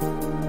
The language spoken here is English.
Bye.